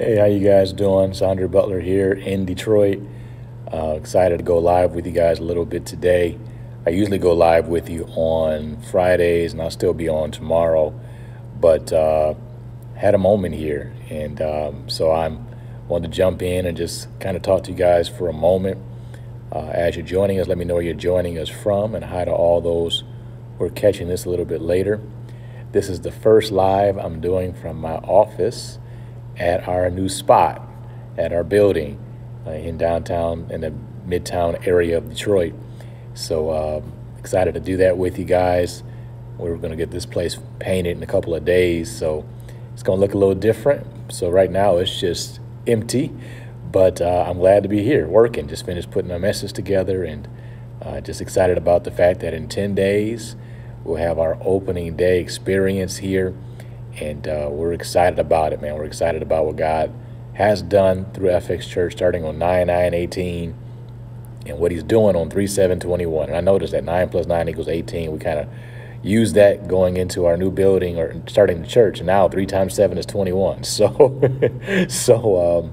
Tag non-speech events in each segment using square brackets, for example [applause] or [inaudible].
Hey, how you guys doing? André Butler here in Detroit. Uh, excited to go live with you guys a little bit today. I usually go live with you on Fridays, and I'll still be on tomorrow. But uh, had a moment here, and um, so I'm wanted to jump in and just kind of talk to you guys for a moment. Uh, as you're joining us, let me know where you're joining us from, and hi to all those who are catching this a little bit later. This is the first live I'm doing from my office at our new spot, at our building uh, in downtown, in the midtown area of Detroit. So uh, excited to do that with you guys. We're going to get this place painted in a couple of days, so it's going to look a little different. So right now it's just empty, but uh, I'm glad to be here working. Just finished putting our message together and uh, just excited about the fact that in 10 days we'll have our opening day experience here and uh, we're excited about it, man. We're excited about what God has done through FX Church starting on 9 9 18 and what he's doing on 3 7 21. And I noticed that 9 plus 9 equals 18. We kind of use that going into our new building or starting the church. And now 3 times 7 is 21. [laughs] So, so, um,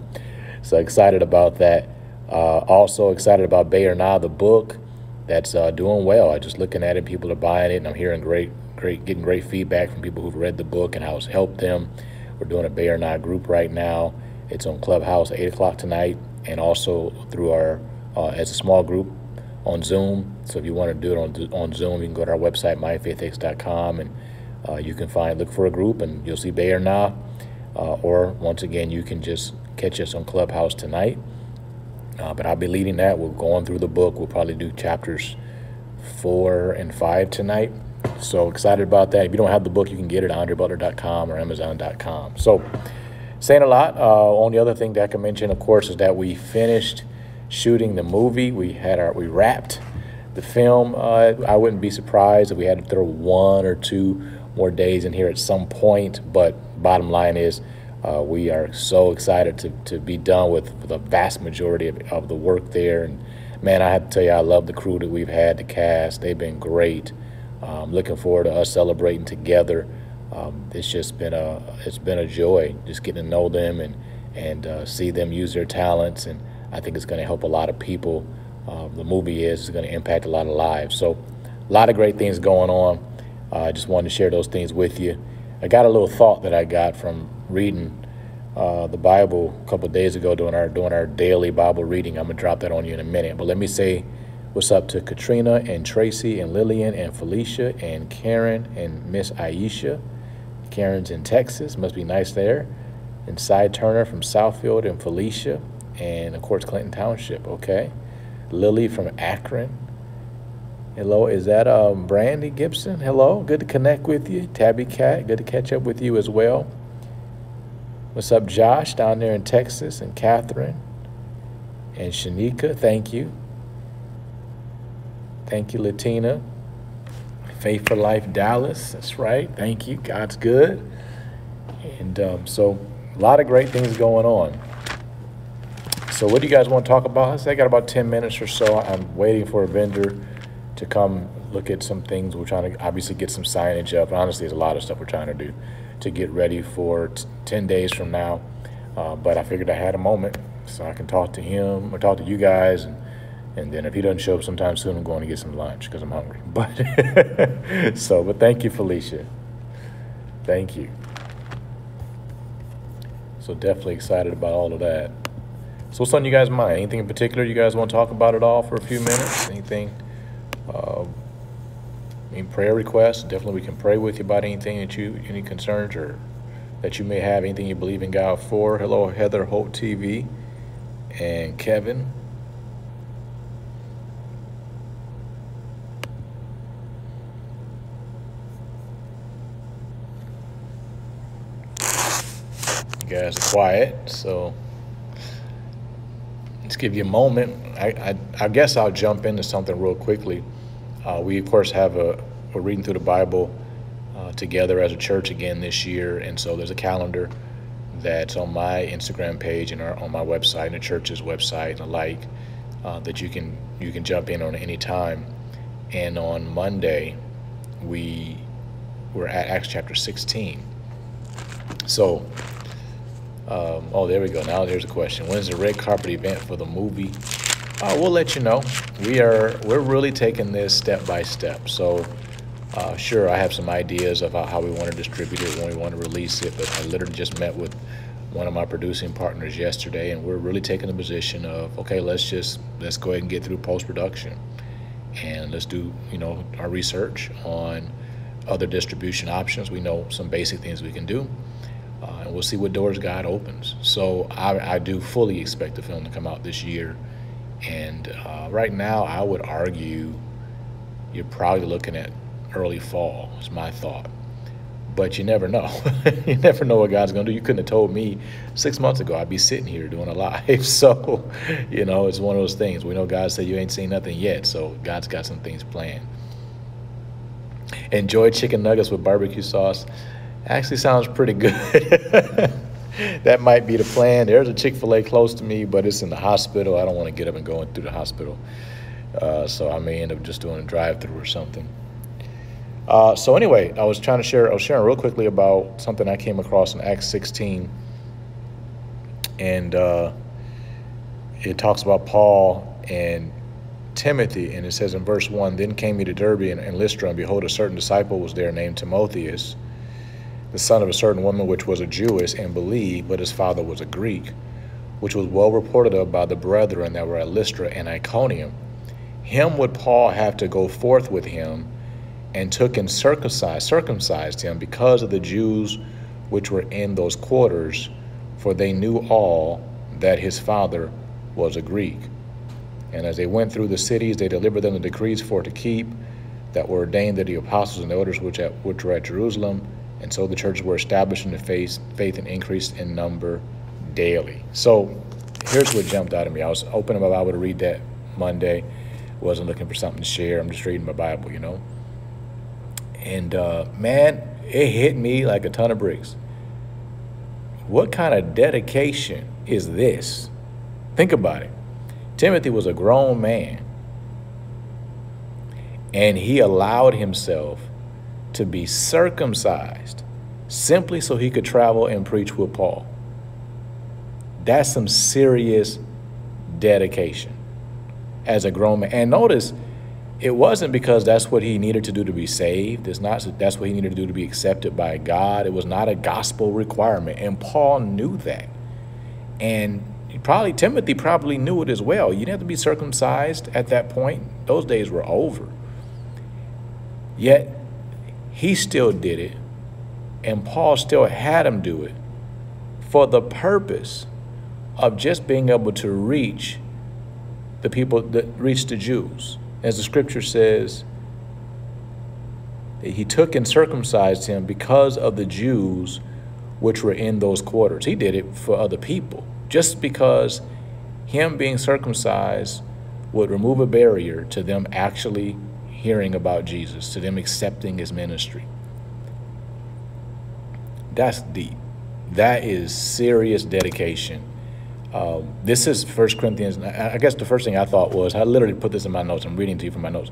so excited about that. Uh, also excited about Bae or Nah, the book that's uh, doing well. I just looking at it, people are buying it, and I'm hearing great great, getting great feedback from people who've read the book and how it's helped them. We're doing a Bae or Nah group right now. It's on Clubhouse at 8 o'clock tonight and also through our, uh, as a small group on Zoom. So if you want to do it on, on Zoom, you can go to our website, myfaithx.com, and uh, you can find, look for a group and you'll see Bae or Nah. Uh, or once again, you can just catch us on Clubhouse tonight. Uh, but I'll be leading that. We're going through the book. We'll probably do chapters four and five tonight. So excited about that. If you don't have the book, you can get it at andrebutler.com or amazon.com. So saying a lot. Uh, only other thing that I can mention, of course, is that we finished shooting the movie. We had our we wrapped the film. Uh, I wouldn't be surprised if we had to throw one or two more days in here at some point. But bottom line is, uh, we are so excited to, to be done with the vast majority of, of the work there. And man, I have to tell you, I love the crew that we've had to cast. They've been great. Um, looking forward to us celebrating together. Um, it's just been a it's been a joy just getting to know them and and uh, see them use their talents and I think it's going to help a lot of people. Uh, the movie is going to impact a lot of lives. So a lot of great things going on. Uh, I just wanted to share those things with you. I got a little thought that I got from reading uh, the Bible a couple days ago doing our doing our daily Bible reading. I'm gonna drop that on you in a minute. But let me say What's up to Katrina and Tracy and Lillian and Felicia and Karen and Miss Aisha. Karen's in Texas, must be nice there. And Cy Turner from Southfield and Felicia and of course Clinton Township, okay. Lily from Akron. Hello, is that um, Brandy Gibson? Hello, good to connect with you. Tabby Cat, good to catch up with you as well. What's up, Josh, down there in Texas, and Catherine and Shanika, thank you. Thank you, Latina. Faith for Life Dallas. That's right. Thank you. God's good. And um, so, a lot of great things going on. So, what do you guys want to talk about? I got about 10 minutes or so. I'm waiting for a vendor to come look at some things. We're trying to obviously get some signage up. Honestly, there's a lot of stuff we're trying to do to get ready for 10 days from now. Uh, but I figured I had a moment so I can talk to him or talk to you guys and and then if he doesn't show up sometime soon, I'm going to get some lunch because I'm hungry. [laughs] But so, but thank you, Felicia. Thank you. So definitely excited about all of that. So what's on you guys' mind? Anything in particular you guys want to talk about at all for a few minutes? Anything? Uh, any prayer requests? Definitely we can pray with you about anything that you, any concerns or that you may have, anything you believe in God for. Hello, Heather Holt TV and Kevin. You guys are quiet, so let's give you a moment. I, I, I guess I'll jump into something real quickly. Uh, we, of course, have a, we're reading through the Bible uh, together as a church again this year, and so there's a calendar that's on my Instagram page and our, on my website and the church's website and the like uh, that you can you can jump in on any time. And on Monday, we we're at Acts chapter 16. So Um, oh, there we go. Now there's a question. When's the red carpet event for the movie? Uh, we'll let you know. We are we're really taking this step by step. So, uh, sure, I have some ideas how, how we want to distribute it when we want to release it. But I literally just met with one of my producing partners yesterday, and we're really taking the position of okay, let's just let's go ahead and get through post production, and let's do you know our research on other distribution options. We know some basic things we can do uh, and we'll see what doors God opens. So I, I, do fully expect the film to come out this year. And uh, right now, I would argue you're probably looking at early fall, is my thought. But you never know. [laughs] you never know what God's going to do. You couldn't have told me six months ago I'd be sitting here doing a live. [laughs] So, you know, it's one of those things. We know God said you ain't seen nothing yet. So God's got some things planned. Enjoy chicken nuggets with barbecue sauce. Actually sounds pretty good. [laughs] that might be the plan. There's a Chick fil A close to me, but it's in the hospital. I don't want to get up and go through the hospital. Uh, so I may end up just doing a drive through or something. Uh, so anyway, I was trying to share, I was sharing real quickly about something I came across in Acts 16. And uh, it talks about Paul and Timothy. And it says in verse 1 Then came he to Derbe and, and Lystra, and behold, a certain disciple was there named Timotheus the son of a certain woman which was a Jewess and believed, but his father was a Greek, which was well reported of by the brethren that were at Lystra and Iconium. Him would Paul have to go forth with him, and took and circumcised, circumcised him because of the Jews which were in those quarters, for they knew all that his father was a Greek. And as they went through the cities, they delivered them the decrees for to keep that were ordained to the apostles and the elders which, at, which were at Jerusalem. And so the churches were established in the faith, faith and increased in number daily. So here's what jumped out at me. I was opening my Bible to read that Monday. Wasn't looking for something to share. I'm just reading my Bible, you know. And uh, man, it hit me like a ton of bricks. What kind of dedication is this? Think about it. Timothy was a grown man, and he allowed himself to be circumcised simply so he could travel and preach with Paul. That's some serious dedication as a grown man. And notice, it wasn't because that's what he needed to do to be saved. It's not that's what he needed to do to be accepted by God. It was not a gospel requirement. And Paul knew that. And probably Timothy probably knew it as well. You didn't have to be circumcised at that point. Those days were over. Yet he still did it, and Paul still had him do it for the purpose of just being able to reach the people that reach the Jews. As the scripture says, he took and circumcised him because of the Jews which were in those quarters. He did it for other people, just because him being circumcised would remove a barrier to them actually hearing about Jesus, to them accepting his ministry. That's deep. That is serious dedication. Um, this is First Corinthians. I guess the first thing I thought was, I literally put this in my notes. I'm reading to you from my notes.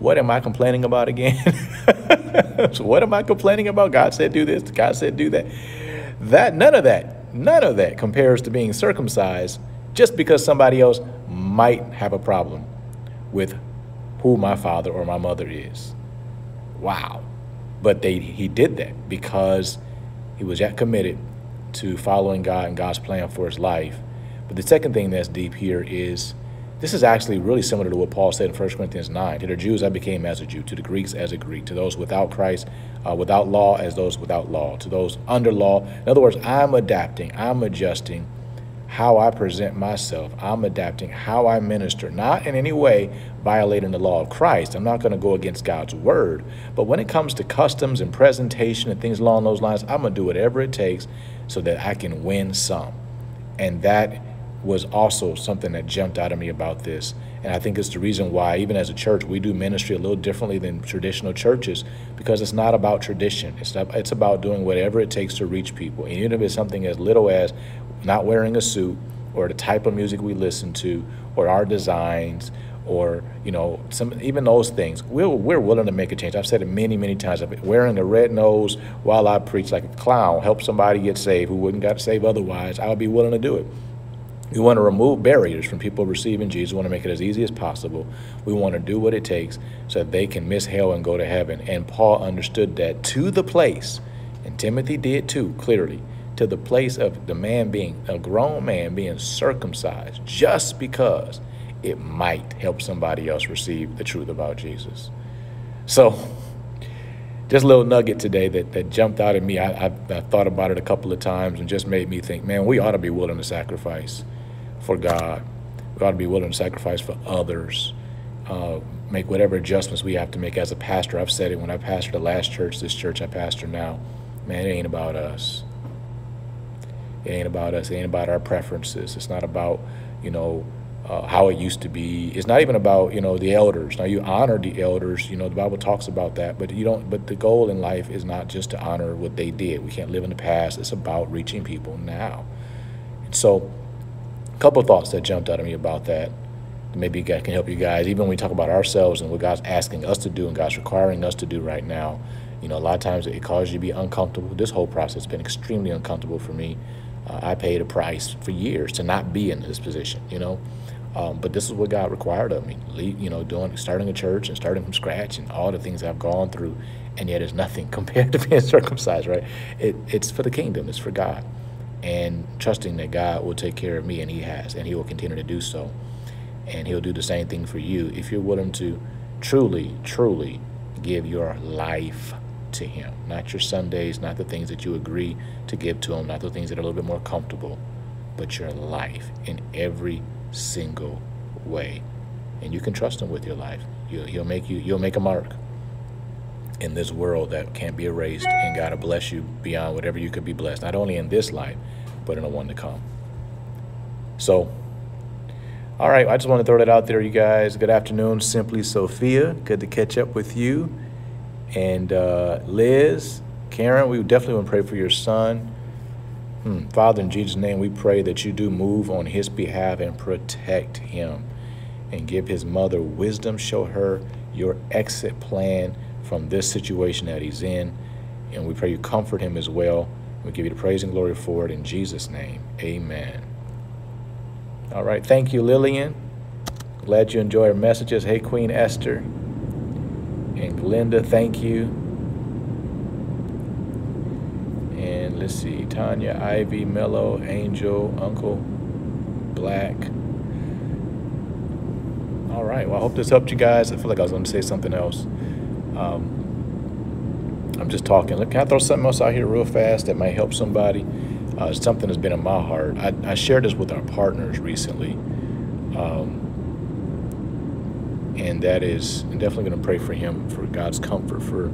What am I complaining about again? [laughs] so what am I complaining about? God said do this. God said do that. That none of that, none of that compares to being circumcised just because somebody else might have a problem with who my father or my mother is. Wow. But they, he did that because he was that committed to following God and God's plan for his life. But the second thing that's deep here is this is actually really similar to what Paul said in 1 Corinthians 9. To the Jews, I became as a Jew. To the Greeks, as a Greek. To those without Christ, uh, without law, as those without law. To those under law. In other words, I'm adapting, I'm adjusting how I present myself. I'm adapting how I minister, not in any way violating the law of Christ. I'm not going to go against God's word. But when it comes to customs and presentation and things along those lines, I'm going to do whatever it takes so that I can win some. And that was also something that jumped out of me about this. And I think it's the reason why, even as a church, we do ministry a little differently than traditional churches because it's not about tradition. It's, not, it's about doing whatever it takes to reach people. And even if it's something as little as not wearing a suit or the type of music we listen to or our designs or you know some even those things we're, we're willing to make a change i've said it many many times wearing a red nose while i preach like a clown help somebody get saved who wouldn't got saved otherwise i would be willing to do it we want to remove barriers from people receiving Jesus. We want to make it as easy as possible. We want to do what it takes so that they can miss hell and go to heaven. And Paul understood that to the place, and Timothy did too, clearly, to the place of the man being a grown man being circumcised just because it might help somebody else receive the truth about Jesus. So, just a little nugget today that, that jumped out at me. I, I, I thought about it a couple of times and just made me think, man, we ought to be willing to sacrifice for God. We ought to be willing to sacrifice for others. Uh, make whatever adjustments we have to make as a pastor. I've said it when I pastored the last church, this church I pastor now. Man, it ain't about us. It ain't about us. It ain't about our preferences. It's not about, you know, uh, how it used to be. It's not even about, you know, the elders. Now you honor the elders. You know, the Bible talks about that, but you don't. But the goal in life is not just to honor what they did. We can't live in the past. It's about reaching people now. And so a couple of thoughts that jumped out at me about that. Maybe God can help you guys, even when we talk about ourselves and what God's asking us to do and God's requiring us to do right now. You know, a lot of times it causes you to be uncomfortable. This whole process has been extremely uncomfortable for me. Uh, I paid a price for years to not be in this position, you know. Um, but this is what God required of me. You know, doing starting a church and starting from scratch and all the things I've gone through, and yet it's nothing [laughs] compared to being circumcised, right? It, it's for the kingdom. It's for God and trusting that God will take care of me, and He has, and He will continue to do so. And He'll do the same thing for you if you're willing to truly, truly give your life to Him. Not your Sundays, not the things that you agree to give to Him, not the things that are a little bit more comfortable, but your life in every single way. And you can trust Him with your life. He'll, he'll make you. You'll make a mark in this world that can't be erased, and God will bless you beyond whatever you could be blessed, not only in this life, but in the one to come. So, all right, I just want to throw that out there, you guys. Good afternoon, Simply Sophia. Good to catch up with you. And uh, Liz, Karen, we definitely want to pray for your son. Hmm. Father, in Jesus' name, we pray that you do move on his behalf and protect him and give his mother wisdom. Show her your exit plan from this situation that he's in. And we pray you comfort him as well. We give you the praise and glory for it in Jesus' name. Amen. All right. Thank you, Lillian. Glad you enjoy our messages. Hey, Queen Esther. And Glenda, thank you. And let's see, Tanya, Ivy, Mellow, Angel, Uncle, Black. All right. Well, I hope this helped you guys. I feel like I was going to say something else. Um, I'm just talking. Look, Can I throw something else out here real fast that might help somebody? Uh, something that's been in my heart. I, I shared this with our partners recently. Um, and that is I'm definitely going to pray for him for God's comfort for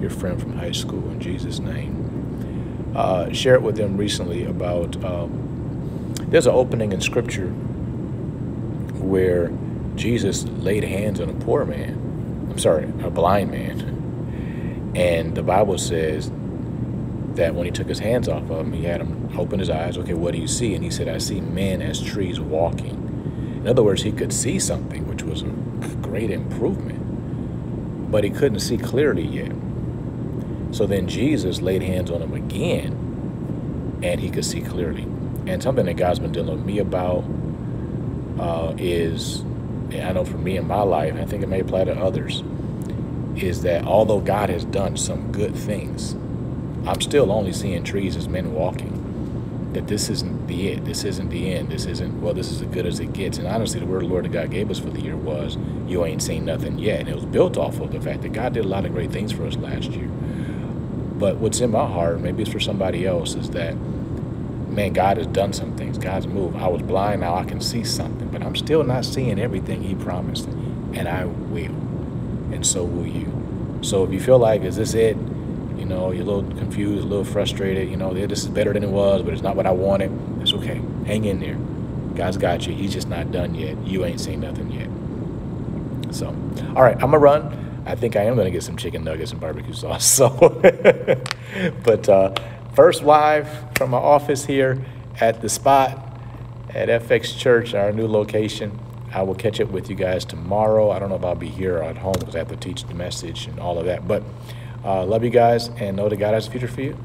your friend from high school in Jesus' name. Uh, share it with them recently about um, there's an opening in Scripture where Jesus laid hands on a poor man. I'm sorry, a blind man and the Bible says that when he took his hands off of him, he had him open his eyes. Okay, what do you see? And he said, I see men as trees walking. In other words, he could see something, which was a great improvement, but he couldn't see clearly yet. So then Jesus laid hands on him again, and he could see clearly. And something that God's been dealing with me about uh, is, I know for me in my life, I think it may apply to others is that although God has done some good things, I'm still only seeing trees as men walking. That this isn't the it. This isn't the end. This isn't, well, this is as good as it gets. And honestly, the word the Lord that God gave us for the year was, you ain't seen nothing yet. And it was built off of the fact that God did a lot of great things for us last year. But what's in my heart, maybe it's for somebody else, is that, man, God has done some things. God's moved. I was blind, now I can see something. But I'm still not seeing everything He promised. And I will and so will you. So if you feel like, is this it? You know, you're a little confused, a little frustrated. You know, this is better than it was, but it's not what I wanted. It's okay. Hang in there. God's got you. He's just not done yet. You ain't seen nothing yet. So, all right, I'm going to run. I think I am going to get some chicken nuggets and barbecue sauce. [laughs] So, but uh, first live from my office here at the spot at FX Church, our new location. I will catch up with you guys tomorrow. I don't know if I'll be here or at home because I have to teach the message and all of that. But uh, love you guys and know that God has a future for you.